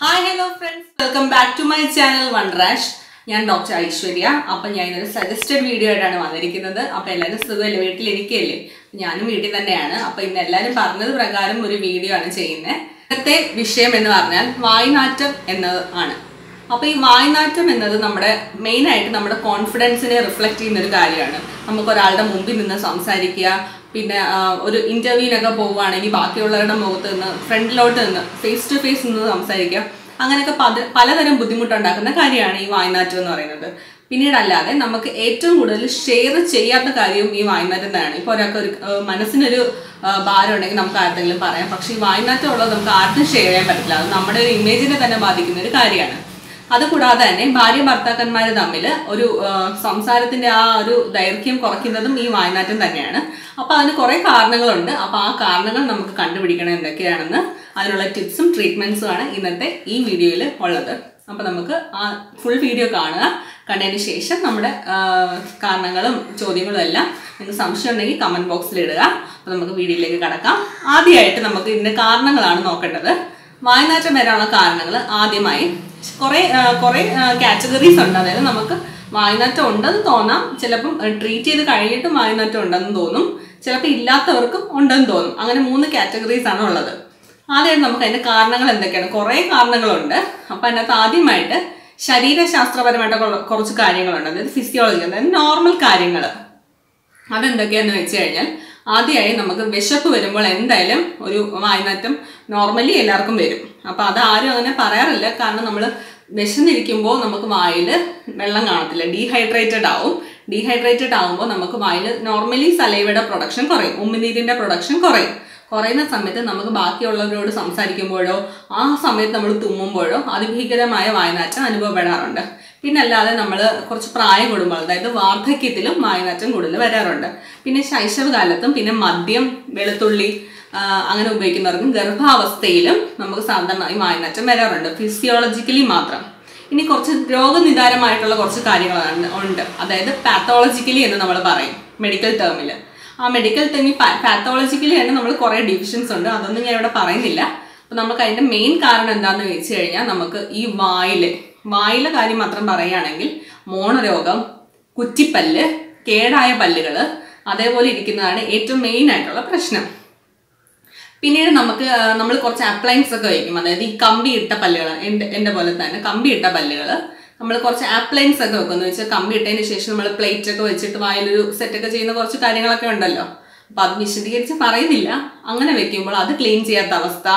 Hi hello, friends. Welcome back to my channel, One Rush. ഞാൻ doctor Aishwarya. അപ്പം ഞാൻ ഇന്നൊരു സജസ്റ്റഡ് വീഡിയോ ആയിട്ടാണ് വന്നിരിക്കുന്നത്. അപ്പം എല്ലാവരും സുഖമല്ലേ? വീട്ടിലിരിക്കുകയല്ലേ ഞാനും വീട്ടിൽ തന്നെയാണ്. അപ്പം ഇന്ന് എല്ലാവരും പറഞ്ഞത് പ്രകാരം ഒരു വീഡിയോ ആണ് ചെയ്യുന്നത് ഇന്നത്തെ വിഷയം എന്ന് പറഞ്ഞാൽ വായ്നാറ്റം എന്നത് ആണ്. അപ്പോൾ ഈ വായ്നാറ്റം എന്നത് നമ്മുടെ മെയിനായിട്ട് നമ്മുടെ കോൺഫിഡൻസിനെ റിഫ്ലക്റ്റ് ചെയ്യുന്ന ഒരു കാര്യമാണ്. നമുക്ക് ഒരാളുടെ മുമ്പിൽ നിന്ന് സംസാരിക്കുക പിന്നെ ഒരു ഇന്റർവ്യൂവിനൊക്കെ പോവുകയാണെങ്കിൽ ബാക്കിയുള്ളവരുടെ മുഖത്ത് നിന്ന് ഫ്രണ്ടിലോട്ട് നിന്ന് ഫേസ് ടു ഫേസ് നിന്ന് സംസാരിക്കുക അങ്ങനെയൊക്കെ പല പലതരം ബുദ്ധിമുട്ടുണ്ടാക്കുന്ന കാര്യമാണ് ഈ വായനാറ്റം എന്ന് പറയുന്നത്. പിന്നീടല്ലാതെ നമുക്ക് ഏറ്റവും കൂടുതൽ ഷെയർ ചെയ്യാത്ത കാര്യവും ഈ വായനാറ്റം തന്നെയാണ്. ഇപ്പോൾ ഒരാൾക്ക് ഒരു മനസ്സിനൊരു ഭാരം ഉണ്ടെങ്കിൽ നമുക്ക് ആർക്കെങ്കിലും പറയാം. പക്ഷേ ഈ വായനാറ്റം ഉള്ളത് നമുക്ക് ആർക്കും ഷെയർ ചെയ്യാൻ പറ്റില്ല. അത് നമ്മുടെ ഒരു ഇമേജിനെ തന്നെ ബാധിക്കുന്ന ഒരു കാര്യമാണ്. അതുകൂടാതെ തന്നെ ഭാര്യ ഭർത്താക്കന്മാർ തമ്മിൽ ഒരു സംസാരത്തിന്റെ ആ ഒരു ദൈർഘ്യം കുറയ്ക്കുന്നതും ഈ വായനാറ്റം തന്നെയാണ്. അപ്പൊ അതിന് കുറെ കാരണങ്ങളുണ്ട്. അപ്പൊ ആ കാരണങ്ങൾ നമുക്ക് കണ്ടുപിടിക്കണം എന്തൊക്കെയാണെന്ന് അതിനുള്ള ടിപ്സും ട്രീറ്റ്മെന്റ്സും ആണ് ഇന്നത്തെ ഈ വീഡിയോയിൽ ഉള്ളത്. അപ്പൊ നമുക്ക് ആ ഫുൾ വീഡിയോ കാണുക. കണ്ടതിന് ശേഷം നമ്മുടെ കാരണങ്ങളും ചോദ്യങ്ങളും എല്ലാം നിങ്ങൾക്ക് സംശയം ഉണ്ടെങ്കിൽ കമന്റ് ബോക്സിൽ ഇടുക. അപ്പൊ നമുക്ക് വീഡിയോയിലേക്ക് കടക്കാം. ആദ്യമായിട്ട് നമുക്ക് ഇതിന്റെ കാരണങ്ങളാണ് നോക്കേണ്ടത്. വായനാറ്റം വരാനുള്ള കാരണങ്ങൾ ആദ്യമായി കുറെ കുറെ കാറ്റഗറീസ് ഉണ്ട്. അതായത് നമുക്ക് വായനാറ്റം ഉണ്ടെന്ന് തോന്നാം. ചിലപ്പം ട്രീറ്റ് ചെയ്ത് കഴിഞ്ഞിട്ട് വായനാറ്റം ഉണ്ടെന്ന് തോന്നും. ചിലപ്പോൾ ഇല്ലാത്തവർക്കും ഉണ്ടെന്ന് തോന്നും. അങ്ങനെ മൂന്ന് കാറ്റഗറീസ് ആണ് ഉള്ളത്. ആദ്യം നമുക്ക് അതിന്റെ കാരണങ്ങൾ എന്തൊക്കെയാണ്? കുറേ കാരണങ്ങളുണ്ട്. അപ്പൊ അതിനകത്ത് ആദ്യമായിട്ട് ശരീരശാസ്ത്രപരമായിട്ട് കുറ- കുറച്ച് കാര്യങ്ങളുണ്ട്. അതായത് ഫിസിയോളജി അതായത് നോർമൽ കാര്യങ്ങൾ അതെന്തൊക്കെയാന്ന് വെച്ച് കഴിഞ്ഞാൽ ആദ്യമായി നമുക്ക് വിശപ്പ് വരുമ്പോൾ എന്തായാലും ഒരു വായനാറ്റം നോർമലി എല്ലാവർക്കും വരും. അപ്പൊ അത് ആരും അങ്ങനെ പറയാറില്ല. കാരണം നമ്മൾ വിശന്നിരിക്കുമ്പോൾ നമുക്ക് വായിൽ വെള്ളം കാണത്തില്ല. ഡീഹൈഡ്രേറ്റഡ് ആവും. ഡീഹൈഡ്രേറ്റഡ് ആവുമ്പോൾ നമുക്ക് വായിൽ നോർമലി സലൈവയുടെ പ്രൊഡക്ഷൻ കുറയും. ഉമ്മിനീരിന്റെ പ്രൊഡക്ഷൻ കുറയും. കുറയുന്ന സമയത്ത് നമുക്ക് ബാക്കിയുള്ളവരോട് സംസാരിക്കുമ്പോഴോ ആ സമയത്ത് നമ്മൾ തുമ്മുമ്പോഴോ അതിഭീകരമായ വായനാറ്റം അനുഭവപ്പെടാറുണ്ട്. പിന്നെ അല്ലാതെ നമ്മൾ കുറച്ച് പ്രായം കൂടുമ്പോൾ അതായത് വാർദ്ധക്യത്തിലും മായനാറ്റം കൂടുതൽ വരാറുണ്ട്. പിന്നെ ശൈശവകാലത്തും പിന്നെ മദ്യം വെളുത്തുള്ളി അങ്ങനെ ഉപയോഗിക്കുന്നവർക്കും ഗർഭാവസ്ഥയിലും നമുക്ക് സാധാരണയായി മായനാറ്റം വരാറുണ്ട്. ഫിസിയോളജിക്കലി മാത്രം. ഇനി കുറച്ച് രോഗനിദാനമായിട്ടുള്ള കുറച്ച് കാര്യങ്ങളാണ് ഉണ്ട്. അതായത് പാത്തോളജിക്കലി എന്ന് നമ്മൾ പറയും മെഡിക്കൽ ടേമിൽ ആ മെഡിക്കൽ ടേമിൽ പാത്തോളജിക്കലി തന്നെ നമ്മൾ കുറേ ഡിവിഷൻസ് ഉണ്ട്. അതൊന്നും ഞാൻ ഇവിടെ പറയുന്നില്ല. അപ്പം നമുക്ക് അതിന്റെ മെയിൻ കാരണം എന്താണെന്ന് വെച്ച് കഴിഞ്ഞാൽ നമുക്ക് ഈ വായിൽ വായിലെ കാര്യം മാത്രം പറയുകയാണെങ്കിൽ മോണരോഗം കുറ്റിപ്പല്ല് കേടായ പല്ലുകൾ അതേപോലെ ഇരിക്കുന്നതാണ് ഏറ്റവും മെയിൻ ആയിട്ടുള്ള പ്രശ്നം. പിന്നീട് നമുക്ക് നമ്മൾ കുറച്ച് അപ്ലയൻസ് ഒക്കെ വയ്ക്കും അതായത് ഈ കമ്പി ഇട്ട പല്ലുകൾ എന്റെ എന്റെ പോലെ തന്നെ കമ്പി ഇട്ട പല്ലുകൾ നമ്മൾ കുറച്ച് അപ്ലയൻസ് ഒക്കെ വെക്കും. എന്ന് വെച്ചാൽ കമ്പി ഇട്ടതിന് ശേഷം നമ്മൾ പ്ലേറ്റ് ഒക്കെ വെച്ചിട്ട് വായിലൊരു സെറ്റ് ഒക്കെ ചെയ്യുന്ന കുറച്ച് കാര്യങ്ങളൊക്കെ ഉണ്ടല്ലോ. അപ്പൊ അത് വിശദീകരിച്ച് പറയുന്നില്ല. അങ്ങനെ വെക്കുമ്പോൾ അത് ക്ലീൻ ചെയ്യാത്ത അവസ്ഥ.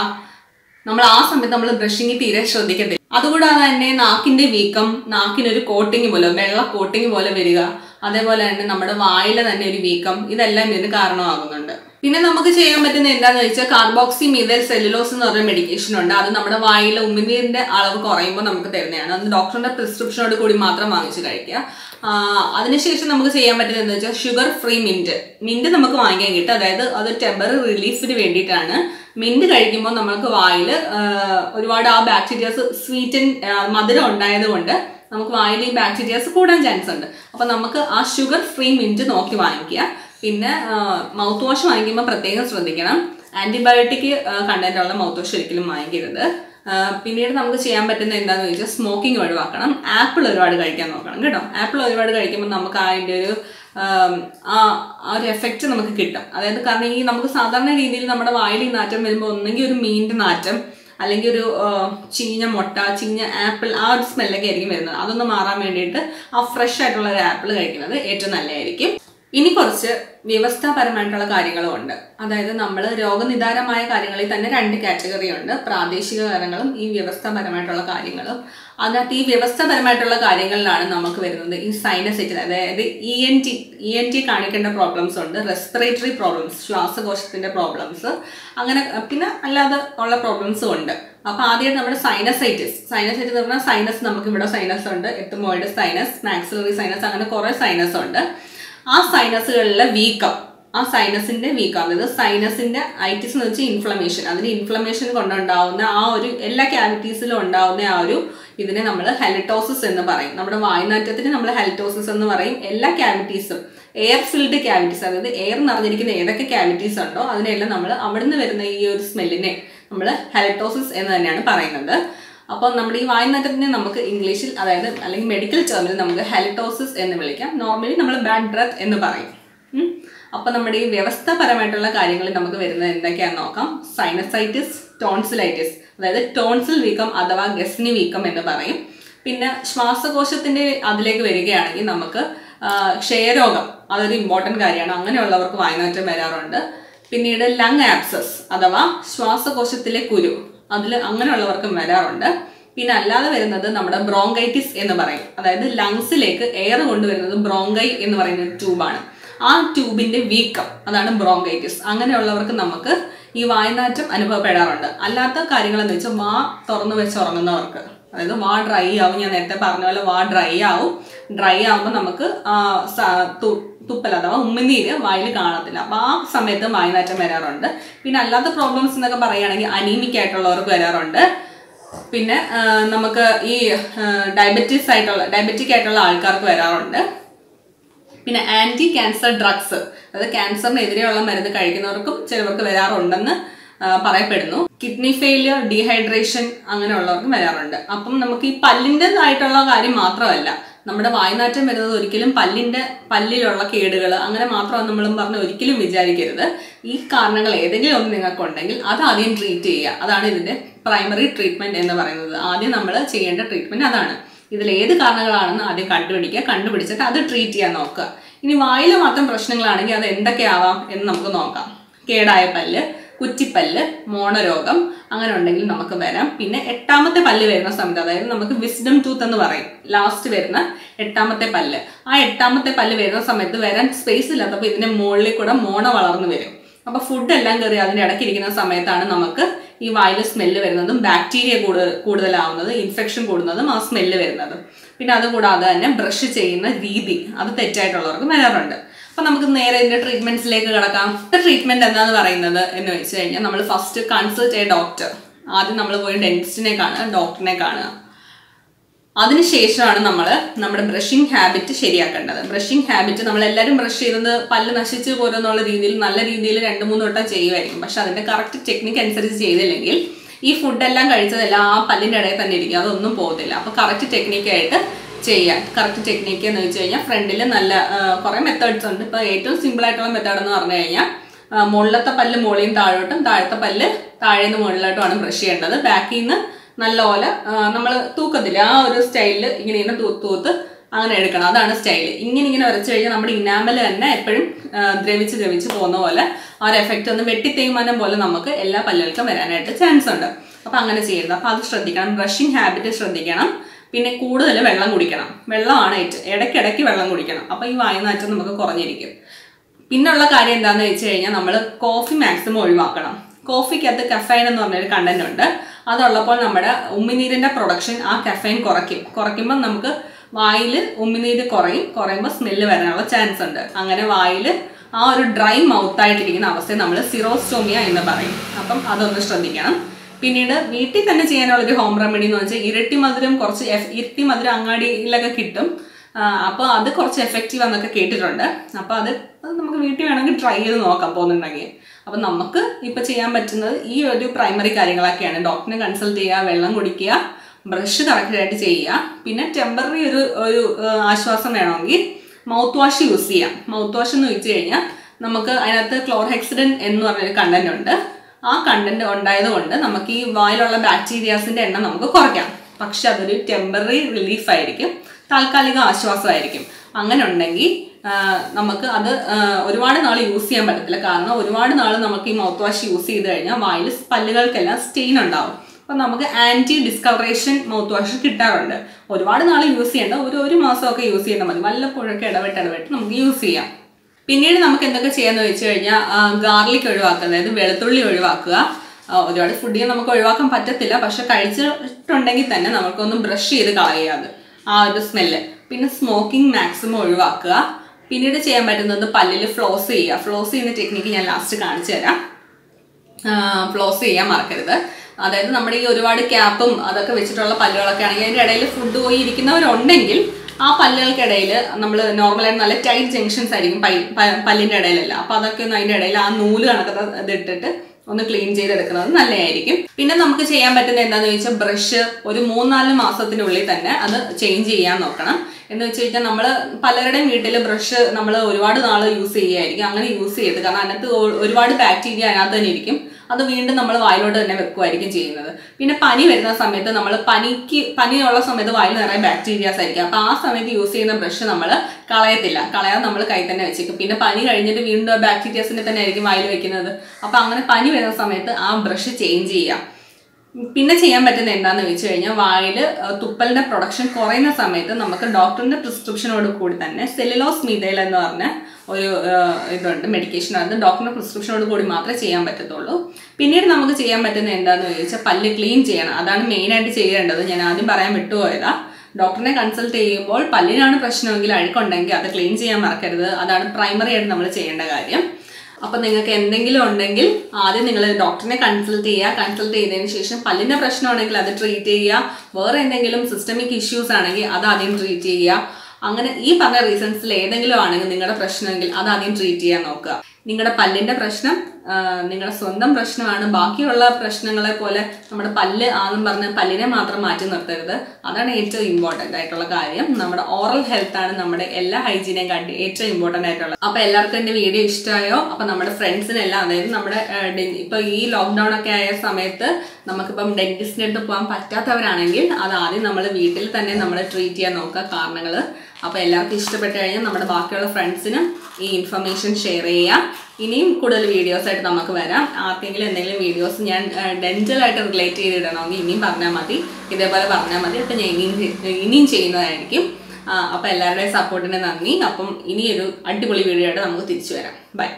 നമ്മൾ ആ സമയത്ത് നമ്മൾ ബ്രഷിങ് തീരെ ശ്രദ്ധിക്കത്തില്ല. അതുകൂടാതെ തന്നെ നാക്കിന്റെ വീക്കം നാക്കിനൊരു കോട്ടിങ് പോലെ വെള്ള കോട്ടിങ് പോലെ വരിക. അതേപോലെ തന്നെ നമ്മുടെ വായിലെ തന്നെ ഒരു വീക്കം ഇതെല്ലാം ഇതിന് കാരണമാകുന്നുണ്ട്. പിന്നെ നമുക്ക് ചെയ്യാൻ പറ്റുന്നത് എന്താണെന്ന് വെച്ചാൽ കാർബോക്സി മീതൽ സെല്ലുലോസ് എന്ന് പറഞ്ഞ മെഡിക്കേഷൻ ഉണ്ട്. അത് നമ്മുടെ വായിലെ ഉമിനീരിന്റെ അളവ് കുറയുമ്പോൾ നമുക്ക് തരുന്നതാണ്. അത് ഡോക്ടറിന്റെ പ്രിസ്ക്രിപ്ഷനോട് കൂടി മാത്രം വാങ്ങിച്ച് കഴിക്കുക. അതിനുശേഷം നമുക്ക് ചെയ്യാൻ പറ്റുന്നത് എന്താ വെച്ചാൽ ഷുഗർ ഫ്രീ മിന്റ് മിന്റ് നമുക്ക് വാങ്ങിക്കാൻ കിട്ടും. അതായത് അത് ടെമ്പററി റിലീഫിന് വേണ്ടിയിട്ടാണ്. മിന്റ് കഴിക്കുമ്പോൾ നമുക്ക് വായിൽ ഒരുപാട് ആ ബാക്ടീരിയാസ് സ്വീറ്റൻ മധുരം ഉണ്ടായത് കൊണ്ട് നമുക്ക് വായിലെ ബാക്ടീരിയാസ് കൂടാൻ ചാൻസ് ഉണ്ട്. അപ്പൊ നമുക്ക് ആ ഷുഗർ ഫ്രീ മിന്റ് നോക്കി വാങ്ങിക്കുക. പിന്നെ മൗത്ത് വാഷ് വാങ്ങിക്കുമ്പോൾ പ്രത്യേകം ശ്രദ്ധിക്കണം. ആന്റിബയോട്ടിക് കണ്ടന്റ് ഉള്ള മൗത്ത് വാഷ് ഒരിക്കലും വാങ്ങിക്കരുത്. പിന്നീട് നമുക്ക് ചെയ്യാൻ പറ്റുന്ന എന്താണെന്ന് ചോദിച്ചാൽ സ്മോക്കിംഗ് ഒഴിവാക്കണം. ആപ്പിൾ ഒരുപാട് കഴിക്കാൻ നോക്കണം കേട്ടോ. ആപ്പിൾ ഒരുപാട് കഴിക്കുമ്പോൾ നമുക്ക് അതിന്റെ ഒരു ആ ഒരു എഫക്റ്റ് നമുക്ക് കിട്ടും. അതായത് കാരണം ഈ നമുക്ക് സാധാരണ രീതിയിൽ നമ്മുടെ വായിൽ ഈ നാറ്റം വരുമ്പോൾ ഒന്നെങ്കിൽ ഒരു മീനിന്റെ നാറ്റം അല്ലെങ്കിൽ ഒരു ചീഞ്ഞ മുട്ട ചീഞ്ഞ ആപ്പിൾ ആ ഒരു സ്മെല്ലൊക്കെ ആയിരിക്കും വരുന്നത്. അതൊന്ന് മാറാൻ വേണ്ടിയിട്ട് ആ ഫ്രഷ് ആയിട്ടുള്ള ഒരു ആപ്പിൾ കഴിക്കുന്നത് ഏറ്റവും നല്ലതായിരിക്കും. ഇനി കുറച്ച് വ്യവസ്ഥാപരമായിട്ടുള്ള കാര്യങ്ങളും ഉണ്ട്. അതായത് നമ്മൾ രോഗനിദാനമായ കാര്യങ്ങളിൽ തന്നെ രണ്ട് കാറ്റഗറി ഉണ്ട്. പ്രാദേശിക കാര്യങ്ങളും ഈ വ്യവസ്ഥാപരമായിട്ടുള്ള കാര്യങ്ങളും. അതിനകത്ത് ഈ വ്യവസ്ഥാപരമായിട്ടുള്ള കാര്യങ്ങളിലാണ് നമുക്ക് വരുന്നത്. ഈ സൈനസൈറ്റിൽ അതായത് E N T E N T കാണിക്കേണ്ട പ്രോബ്ലംസ് ഉണ്ട്. റെസ്പിറേറ്ററി പ്രോബ്ലംസ് ശ്വാസകോശത്തിന്റെ പ്രോബ്ലംസ് അങ്ങനെ പിന്നെ അല്ലാതെ ഉള്ള പ്രോബ്ലംസും ഉണ്ട്. അപ്പൊ ആദ്യമായിട്ട് നമ്മുടെ സൈനസൈറ്റിസ് സൈനസൈറ്റിസ് എന്ന് പറഞ്ഞാൽ സൈനസ് നമുക്ക് ഇവിടെ സൈനസ് ഉണ്ട് എത്തുമോയിഡ് സൈനസ് മാക്സിലറി സൈനസ് അങ്ങനെ കുറെ സൈനസ് ഉണ്ട്. ആ സൈനസുകളിലെ വീക്കം ആ സൈനസിന്റെ വീക്കം അതായത് സൈനസിന്റെ ഐറ്റിസ് എന്ന് വെച്ചാൽ ഇൻഫ്ലമേഷൻ അതിന് ഇൻഫ്ലമേഷൻ കൊണ്ടുണ്ടാവുന്ന ആ ഒരു എല്ലാ ക്യാവിറ്റീസിലും ഉണ്ടാവുന്ന ആ ഒരു ഇതിനെ നമ്മൾ ഹെലറ്റോസിസ് എന്ന് പറയും. നമ്മുടെ വായുനാറ്റത്തിന് നമ്മൾ ഹെലറ്റോസിസ് എന്ന് പറയും. എല്ലാ ക്യാവിറ്റീസും എയർ ഫിൽഡ് ക്യാവിറ്റീസ് അതായത് എയർ നിറഞ്ഞിരിക്കുന്ന ഏതൊക്കെ ക്യാവിറ്റീസ് ഉണ്ടോ അതിനെല്ലാം നമ്മൾ അവിടുന്ന് വരുന്ന ഈ ഒരു സ്മെല്ലിനെ നമ്മൾ ഹെലറ്റോസിസ് എന്ന് തന്നെയാണ് പറയുന്നത്. അപ്പോൾ നമ്മൾ ഈ വായുനാറ്റത്തിനെ നമുക്ക് ഇംഗ്ലീഷിൽ അതായത് അല്ലെങ്കിൽ മെഡിക്കൽ ടേമിൽ നമുക്ക് ഹെലിറ്റോസിസ് എന്ന് വിളിക്കാം. നോർമലി നമ്മൾ ബാഡ് ബ്രത്ത് എന്ന് പറയും. അപ്പം നമ്മുടെ ഈ വ്യവസ്ഥാപരമായിട്ടുള്ള കാര്യങ്ങളിൽ നമുക്ക് വരുന്നത് എന്തൊക്കെയാണെന്ന് നോക്കാം. സൈനസൈറ്റിസ് ടോൺസിലൈറ്റിസ് അതായത് ടോൺസിൽ വീക്കം അഥവാ ഗസ്നി വീക്കം എന്ന് പറയും. പിന്നെ ശ്വാസകോശത്തിന്റെ അതിലേക്ക് വരികയാണെങ്കിൽ നമുക്ക് ക്ഷയരോഗം അതൊരു ഇമ്പോർട്ടന്റ് കാര്യമാണ്. അങ്ങനെയുള്ളവർക്ക് വായനാറ്റം വരാറുണ്ട്. പിന്നീട് ലങ് ആപ്സസ് അഥവാ ശ്വാസകോശത്തിലെ കുരു. അതിൽ അങ്ങനെയുള്ളവർക്കും വരാറുണ്ട്. പിന്നെ അല്ലാതെ വരുന്നത് നമ്മുടെ ബ്രോങ്കൈറ്റിസ് എന്ന് പറയും. അതായത് ലങ്സിലേക്ക് എയർ കൊണ്ടുവരുന്നത് ബ്രോങ്കൈ എന്ന് പറയുന്ന ട്യൂബാണ് ആ ട്യൂബിന്റെ വീക്കം അതാണ് ബ്രോങ്കൈറ്റിസ് അങ്ങനെയുള്ളവർക്ക് നമുക്ക് ഈ വായനാറ്റം അനുഭവപ്പെടാറുണ്ട്. അല്ലാത്ത കാര്യങ്ങൾ എന്ന് വെച്ചാൽ വാ തുറന്നു വെച്ച് ഉറങ്ങുന്നവർക്ക്. അതായത് വാ ഡ്രൈ ആവും. ഞാൻ നേരത്തെ പറഞ്ഞ പോലെ വാ ഡ്രൈ ആവും. ഡ്രൈ ആവുമ്പോൾ നമുക്ക് തുപ്പൽ അഥവാ ഉമ്മിനീര് വായിൽ കാണത്തില്ല. അപ്പോൾ ആ സമയത്ത് വായുനാറ്റം വരാറുണ്ട്. പിന്നെ അല്ലാത്ത പ്രോബ്ലംസ് എന്നൊക്കെ പറയുകയാണെങ്കിൽ അനീമിക് ആയിട്ടുള്ളവർക്ക് വരാറുണ്ട്. പിന്നെ നമുക്ക് ഈ ഡയബറ്റീസ് ആയിട്ടുള്ള ഡയബറ്റിക് ആയിട്ടുള്ള ആൾക്കാർക്ക് വരാറുണ്ട്. പിന്നെ ആന്റി ക്യാൻസർ ഡ്രഗ്സ് അതായത് ക്യാൻസറിനെതിരെയുള്ള മരുന്ന് കഴിക്കുന്നവർക്കും ചിലവർക്ക് വരാറുണ്ടെന്ന് പറയപ്പെടുന്നു. കിഡ്നി ഫെയിലിയർ ഡീഹൈഡ്രേഷൻ അങ്ങനെയുള്ളവർക്കും വരാറുണ്ട്. അപ്പം നമുക്ക് ഈ പല്ലിന്റെതായിട്ടുള്ള കാര്യം മാത്രമല്ല നമ്മുടെ വായനാറ്റം വരുന്നത് ഒരിക്കലും പല്ലിന്റെ പല്ലിലുള്ള കേടുകൾ അങ്ങനെ മാത്രമാണ് നമ്മളും പറഞ്ഞ് ഒരിക്കലും വിചാരിക്കരുത്. ഈ കാരണങ്ങൾ ഏതെങ്കിലും ഒന്ന് നിങ്ങൾക്കുണ്ടെങ്കിൽ അത് ആദ്യം ട്രീറ്റ് ചെയ്യുക. അതാണ് ഇതിന്റെ പ്രൈമറി ട്രീറ്റ്മെന്റ് എന്ന് പറയുന്നത്. ആദ്യം നമ്മൾ ചെയ്യേണ്ട ട്രീറ്റ്മെന്റ് അതാണ്. ഇതിൽ ഏത് കാരണങ്ങളാണെന്ന് ആദ്യം കണ്ടുപിടിക്കുക. കണ്ടുപിടിച്ചിട്ട് അത് ട്രീറ്റ് ചെയ്യാൻ നോക്കുക. ഇനി വായിൽ മാത്രം പ്രശ്നങ്ങളാണെങ്കിൽ അത് എന്തൊക്കെയാവാം എന്ന് നമുക്ക് നോക്കാം. കേടായ പല്ല് കുറ്റിപ്പല്ല് മോണരോഗം അങ്ങനെ ഉണ്ടെങ്കിൽ നമുക്ക് വരാം. പിന്നെ എട്ടാമത്തെ പല്ല് വരുന്ന സമയത്ത് അതായത് നമുക്ക് വിസ്ഡം ടൂത്ത് എന്ന് പറയും. ലാസ്റ്റ് വരുന്ന എട്ടാമത്തെ പല്ല്. ആ എട്ടാമത്തെ പല്ല് വരുന്ന സമയത്ത് വരാൻ സ്പേസ് ഇല്ലാത്തപ്പോൾ ഇതിന്റെ മുകളിൽ കൂടെ മോണ വളർന്നു വരും. അപ്പൊ ഫുഡ് എല്ലാം കയറി അതിന്റെ ഇടയ്ക്ക് ഇരിക്കുന്ന സമയത്താണ് നമുക്ക് ഈ വായിൽ സ്മെല്ല് വരുന്നതും ബാക്ടീരിയ കൂടുതൽ കൂടുതലാവുന്നത് ഇൻഫെക്ഷൻ കൂടുന്നതും ആ സ്മെല്ല് വരുന്നതും. പിന്നെ അതുകൂടാതെ തന്നെ ബ്രഷ് ചെയ്യുന്ന രീതി അത് തെറ്റായിട്ടുള്ളവർക്ക് വരാറുണ്ട്. അപ്പൊ നമുക്ക് നേരെ ഇതിന്റെ ട്രീറ്റ്മെന്റ്സിലേക്ക് കിടക്കാം. ട്രീറ്റ്മെന്റ് എന്താന്ന് പറയുന്നത് എന്ന് വെച്ച് കഴിഞ്ഞാൽ നമ്മൾ ഫസ്റ്റ് കൺസൾട്ട് ചെയ്യ ഡോക്ടർ ആദ്യം നമ്മൾ പോയി ഡെന്റിസ്റ്റിനെ കാണുക ഡോക്ടറിനെ കാണുക. അതിനുശേഷമാണ് നമ്മൾ നമ്മുടെ ബ്രഷിംഗ് ഹാബിറ്റ് ശരിയാക്കേണ്ടത്. ബ്രഷിംഗ് ഹാബിറ്റ് നമ്മൾ എല്ലാവരും ബ്രഷ് ചെയ്യുന്നത് പല്ല് നശിച്ചു പോരെന്നുള്ള രീതിയിൽ നല്ല രീതിയിൽ രണ്ട് മൂന്ന് വട്ടം ചെയ്യുമായിരിക്കും പക്ഷെ അതിന്റെ കറക്റ്റ് ടെക്നിക്ക് അനുസരിച്ച് ചെയ്തില്ലെങ്കിൽ ഈ ഫുഡെല്ലാം കഴിച്ചതെല്ലാം ആ പല്ലിന്റെ ഇടയിൽ തന്നെ ഇരിക്കും. അതൊന്നും പോകത്തില്ല. അപ്പൊ കറക്റ്റ് ടെക്നിക്കായിട്ട് ചെയ്യാൻ. കറക്റ്റ് ടെക്നിക്ക് എന്ന് വെച്ച് കഴിഞ്ഞാൽ ഫ്രണ്ടിൽ നല്ല കുറേ മെത്തേഡ്സ് ഉണ്ട്. ഇപ്പോൾ ഏറ്റവും സിമ്പിൾ ആയിട്ടുള്ള മെത്തേഡ് എന്ന് പറഞ്ഞു കഴിഞ്ഞാൽ മുകളിലത്തെ പല്ല് മുകളിൽ താഴോട്ടും താഴത്തെ പല്ല് താഴെ നിന്ന് മുകളിലോട്ടുമാണ് ബ്രഷ് ചെയ്യേണ്ടത്. ബാക്കിൽ നിന്ന് നല്ലപോലെ നമ്മൾ തൂക്കത്തില്ല. ആ ഒരു സ്റ്റൈലിൽ ഇങ്ങനെ ഇങ്ങനെ തൂത്ത് തൂത്ത് അങ്ങനെ എടുക്കണം. അതാണ് സ്റ്റൈൽ ഇങ്ങനെ ഇങ്ങനെ വരച്ചു കഴിഞ്ഞാൽ നമ്മുടെ ഇനാമൽ തന്നെ എപ്പോഴും ദ്രവിച്ച് ദ്രവിച്ച് പോകുന്ന പോലെ ആ ഒരു എഫക്റ്റ് ഒന്ന് വെട്ടി തേയ്മാനം പോലെ നമുക്ക് എല്ലാ പല്ലുകൾക്കും വരാനായിട്ട് ചാൻസ് ഉണ്ട്. അപ്പം അങ്ങനെ ചെയ്യരുത്. അപ്പം അത് ശ്രദ്ധിക്കണം. ബ്രഷിങ് ഹാബിറ്റ് ശ്രദ്ധിക്കണം. പിന്നെ കൂടുതൽ വെള്ളം കുടിക്കണം. വെള്ളമാണ് ഏറ്റവും ഇടയ്ക്കിടയ്ക്ക് വെള്ളം കുടിക്കണം. അപ്പോൾ ഈ വായുനാറ്റം നമുക്ക് കുറഞ്ഞിരിക്കും. പിന്നുള്ള കാര്യം എന്താണെന്ന് വെച്ച് കഴിഞ്ഞാൽ നമ്മൾ കോഫി മാക്സിമം ഒഴിവാക്കണം. കോഫിക്കകത്ത് കഫൈൻ എന്ന് പറഞ്ഞൊരു കണ്ടന്റ് ഉണ്ട്. അതുള്ളപ്പോൾ നമ്മുടെ ഉമ്മിനീരിന്റെ പ്രൊഡക്ഷൻ ആ കഫൈൻ കുറയ്ക്കും. കുറയ്ക്കുമ്പോൾ നമുക്ക് വായിൽ ഉമ്മിനീര് കുറയും. കുറയുമ്പോൾ സ്മെല്ല് വരാനുള്ള ചാൻസ് ഉണ്ട്. അങ്ങനെ വായിൽ ആ ഒരു ഡ്രൈ മൗത്തായിട്ടിരിക്കുന്ന അവസ്ഥയെ നമ്മൾ സിറോസ്റ്റോമിയ എന്ന് പറയും. അപ്പം അതൊന്ന് ശ്രദ്ധിക്കണം. പിന്നീട് വീട്ടിൽ തന്നെ ചെയ്യാനുള്ള ഒരു ഹോം റെമഡി എന്ന് വെച്ചാൽ ഇരട്ടി മധുരം കുറച്ച് ഇരട്ടി മധുരം അങ്ങാടിയിലൊക്കെ കിട്ടും. അപ്പോൾ അത് കുറച്ച് എഫക്റ്റീവ് എന്നൊക്കെ കേട്ടിട്ടുണ്ട്. അപ്പോൾ അത് നമുക്ക് വീട്ടിൽ വേണമെങ്കിൽ ട്രൈ ചെയ്ത് നോക്കാം പോകുന്നുണ്ടെങ്കിൽ. അപ്പം നമുക്ക് ഇപ്പോൾ ചെയ്യാൻ പറ്റുന്നത് ഈ ഒരു പ്രൈമറി കാര്യങ്ങളൊക്കെയാണ്. ഡോക്ടറിനെ കൺസൾട്ട് ചെയ്യുക വെള്ളം കുടിക്കുക ബ്രഷ് കറക്റ്റായിട്ട് ചെയ്യുക. പിന്നെ ടെമ്പററി ഒരു ഒരു ആശ്വാസം വേണമെങ്കിൽ മൗത്ത് വാഷ് യൂസ് ചെയ്യാം. മൗത്ത് വാഷ് എന്ന് വെച്ച് കഴിഞ്ഞാൽ നമുക്ക് അതിനകത്ത് ക്ലോർഹെക്സിഡൻ എന്ന് പറഞ്ഞൊരു കണ്ടന്റ് ഉണ്ട്. ആ കണ്ടന്റ് ഉണ്ടായത് കൊണ്ട് നമുക്ക് ഈ വായിലുള്ള ബാക്ടീരിയാസിന്റെ എണ്ണം നമുക്ക് കുറയ്ക്കാം. പക്ഷെ അതൊരു ടെമ്പററി റിലീഫ് ആയിരിക്കും. താൽക്കാലിക ആശ്വാസമായിരിക്കും. അങ്ങനെ ഉണ്ടെങ്കിൽ നമുക്ക് അത് ഒരുപാട് നാൾ യൂസ് ചെയ്യാൻ പറ്റത്തില്ല. കാരണം ഒരുപാട് നാൾ നമുക്ക് ഈ മൗത്ത് വാഷ് യൂസ് ചെയ്ത് കഴിഞ്ഞാൽ വായിൽ പല്ലുകൾക്കെല്ലാം സ്റ്റെയിൻ ഉണ്ടാവും. അപ്പൊ നമുക്ക് ആന്റി ഡിസ്കളറേഷൻ മൗത്ത് വാഷ് കിട്ടാറുണ്ട്. ഒരുപാട് നാൾ യൂസ് ചെയ്യേണ്ട ഒരു ഒരു മാസമൊക്കെ യൂസ് ചെയ്താൽ മതി. വല്ലപ്പോഴൊക്കെ ഇടവിട്ട് ഇടവിട്ട് നമുക്ക് യൂസ് ചെയ്യാം. പിന്നീട് നമുക്ക് എന്തൊക്കെ ചെയ്യാന്ന് വെച്ച് കഴിഞ്ഞാൽ ഗാർലിക് ഒഴിവാക്കുക അതായത് വെളുത്തുള്ളി ഒഴിവാക്കുക. ഒരുപാട് ഫുഡ് നമുക്ക് ഒഴിവാക്കാൻ പറ്റത്തില്ല. പക്ഷെ കഴിച്ചിട്ടുണ്ടെങ്കിൽ തന്നെ നമുക്കൊന്ന് ബ്രഷ് ചെയ്ത് കളയുക അത്. ആ ഒരു സ്മെല്ല് പിന്നെ സ്മോക്കിംഗ് മാക്സിമം ഒഴിവാക്കുക. പിന്നീട് ചെയ്യാൻ പറ്റുന്നത് പല്ലിൽ ഫ്ലോസ് ചെയ്യുക. ഫ്ലോസ് ചെയ്യുന്ന ടെക്നിക്ക് ഞാൻ ലാസ്റ്റ് കാണിച്ചു തരാം. ഫ്ലോസ് ചെയ്യാൻ മറക്കരുത്. അതായത് നമ്മുടെ ഈ ഒരുപാട് ക്യാപ്പും അതൊക്കെ വെച്ചിട്ടുള്ള പല്ലുകളൊക്കെ ആണെങ്കിൽ അതിന്റെ ഇടയിൽ ഫുഡ് പോയി ഇരിക്കുന്നവരുണ്ടെങ്കിൽ ആ പല്ലുകൾക്കിടയിൽ നമ്മൾ നോർമലായിട്ട് നല്ല ടൈറ്റ് ജംഗ്ഷൻസ് ആയിരിക്കും പല്ലിന്റെ ഇടയിലല്ല. അപ്പോൾ അതൊക്കെ ഒന്ന് അതിന്റെ ഇടയിൽ ആ നൂൽ കണക്കത്തെ ഇതിട്ടിട്ട് ഒന്ന് ക്ലീൻ ചെയ്തെടുക്കുന്നത് നല്ലതായിരിക്കും. പിന്നെ നമുക്ക് ചെയ്യാൻ പറ്റുന്ന എന്താണെന്ന് വെച്ചാൽ ബ്രഷ് ഒരു മൂന്നാൽ മാസത്തിനുള്ളിൽ തന്നെ അത് ചേഞ്ച് ചെയ്യാൻ നോക്കണം. എന്ന് വെച്ച് കഴിഞ്ഞാൽ നമ്മൾ പലരുടെയും വീട്ടിൽ ബ്രഷ് നമ്മൾ ഒരുപാട് നാൾ യൂസ് ചെയ്യുമായിരിക്കും അങ്ങനെ യൂസ് ചെയ്ത് കാരണം അതിനകത്ത് ഒരുപാട് ബാക്ടീരിയ അതിനകത്ത് തന്നെ ഇരിക്കും. അത് വീണ്ടും നമ്മൾ വായിലോട്ട് തന്നെ വെക്കുമായിരിക്കും ചെയ്യുന്നത്. പിന്നെ പനി വരുന്ന സമയത്ത് നമ്മൾ പനിക്ക് പനിയുള്ള സമയത്ത് വായിൽ നിറയെ ബാക്ടീരിയാസ് ആയിരിക്കും. അപ്പോൾ ആ സമയത്ത് യൂസ് ചെയ്യുന്ന ബ്രഷ് നമ്മൾ കളയത്തില്ല. കളയാതെ നമ്മൾ കൈ തന്നെ വെച്ചേക്കും. പിന്നെ പനി കഴിഞ്ഞിട്ട് വീണ്ടും ബാക്ടീരിയാസിനെ തന്നെ ആയിരിക്കും വായിൽ വെക്കുന്നത്. അപ്പോൾ അങ്ങനെ പനി വരുന്ന സമയത്ത് ആ ബ്രഷ് ചേഞ്ച് ചെയ്യാം. പിന്നെ ചെയ്യാൻ പറ്റുന്ന എന്താണെന്ന് വെച്ച് കഴിഞ്ഞാൽ വായിൽ തുപ്പലിന്റെ പ്രൊഡക്ഷൻ കുറയുന്ന സമയത്ത് നമുക്ക് ഡോക്ടറിന്റെ പ്രിസ്ക്രിപ്ഷനോട് കൂടി തന്നെ സെല്ലുലോസ് മീതയിൽ എന്ന് പറഞ്ഞ ഒരു ഇതുണ്ട് മെഡിക്കേഷൻ അത് ഡോക്ടറിന്റെ പ്രിസ്ക്രിപ്ഷനോട് കൂടി മാത്രമേ ചെയ്യാൻ പറ്റത്തുള്ളൂ. പിന്നീട് നമുക്ക് ചെയ്യാൻ പറ്റുന്ന എന്താണെന്ന് ചോദിച്ചാൽ പല്ല് ക്ലീൻ ചെയ്യണം. അതാണ് മെയിനായിട്ട് ചെയ്യേണ്ടത്. ഞാൻ ആദ്യം പറയാൻ വിട്ടുപോയതാ. ഡോക്ടറിനെ കൺസൾട്ട് ചെയ്യുമ്പോൾ പല്ലിനാണ് പ്രശ്നമെങ്കിൽ അഴുക്കുണ്ടെങ്കിൽ അത് ക്ലീൻ ചെയ്യാൻ മറക്കരുത്. അതാണ് പ്രൈമറി ആയിട്ട് നമ്മൾ ചെയ്യേണ്ട കാര്യം. അപ്പൊ നിങ്ങൾക്ക് എന്തെങ്കിലും ഉണ്ടെങ്കിൽ ആദ്യം നിങ്ങൾ ഡോക്ടറിനെ കൺസൾട്ട് ചെയ്യുക. കൺസൾട്ട് ചെയ്തതിന് ശേഷം പല്ലിന്റെ പ്രശ്നമാണെങ്കിൽ അത് ട്രീറ്റ് ചെയ്യുക. വേറെ എന്തെങ്കിലും സിസ്റ്റമിക് ഇഷ്യൂസ് ആണെങ്കിൽ അത് ആദ്യം ട്രീറ്റ് ചെയ്യുക. അങ്ങനെ ഈ പറഞ്ഞ റീസൺസിൽ ഏതെങ്കിലും ആണെങ്കിൽ നിങ്ങളുടെ പ്രശ്നമെങ്കിൽ അത് ആദ്യം ട്രീറ്റ് ചെയ്യാൻ നോക്കുക. നിങ്ങളുടെ പല്ലിന്റെ പ്രശ്നം നിങ്ങളുടെ സ്വന്തം പ്രശ്നമാണ്. ബാക്കിയുള്ള പ്രശ്നങ്ങളെ പോലെ നമ്മുടെ പല്ല് ആണെന്ന് പറഞ്ഞ് പല്ലിനെ മാത്രം മാറ്റി നിർത്തരുത്. അതാണ് ഏറ്റവും ഇമ്പോർട്ടന്റ് ആയിട്ടുള്ള കാര്യം. നമ്മുടെ ഓറൽ ഹെൽത്ത് ആണ് നമ്മുടെ എല്ലാ ഹൈജീനെയും കാട്ടി ഏറ്റവും ഇമ്പോർട്ടന്റ് ആയിട്ടുള്ളത്. അപ്പോൾ എല്ലാവർക്കും എന്റെ വീഡിയോ ഇഷ്ടമായോ? അപ്പോൾ നമ്മുടെ ഫ്രണ്ട്സിനെല്ലാം അതായത് നമ്മുടെ ആ, ഡെ- ഇപ്പൊ ഈ ലോക്ക്ഡൗൺ ഒക്കെ ആയ സമയത്ത് നമുക്കിപ്പം ഡെന്റിസ്റ്റിന്റെ അടുത്ത് പോകാൻ പറ്റാത്തവരാണെങ്കിൽ അത് ആദ്യം നമ്മൾ വീട്ടിൽ തന്നെ നമ്മൾ ട്രീറ്റ് ചെയ്യാൻ നോക്കുക. കാരണങ്ങൾ അപ്പോൾ എല്ലാവർക്കും ഇഷ്ടപ്പെട്ട് കഴിഞ്ഞാൽ നമ്മുടെ ബാക്കിയുള്ള ഫ്രണ്ട്സിനും ഈ ഇൻഫർമേഷൻ ഷെയർ ചെയ്യാം ഇനിയും കൂടുതൽ വീഡിയോസ് ആയിട്ട് നമുക്ക് വരാം. ആർക്കെങ്കിലും എന്തെങ്കിലും വീഡിയോസ് ഞാൻ ഡെന്റലായിട്ട് റിലേറ്റ് ചെയ്തിടണമെങ്കിൽ ഇനിയും പറഞ്ഞാൽ മതി. ഇതേപോലെ പറഞ്ഞാൽ മതി. അപ്പം ഞാൻ ഇനിയും ഇനിയും ചെയ്യുന്നതായിരിക്കും. അപ്പോൾ എല്ലാവരുടെയും സപ്പോർട്ടിന് നന്ദി. അപ്പം ഇനിയൊരു അടിപൊളി വീഡിയോ ആയിട്ട് നമുക്ക് തിരിച്ചു വരാം. ബൈ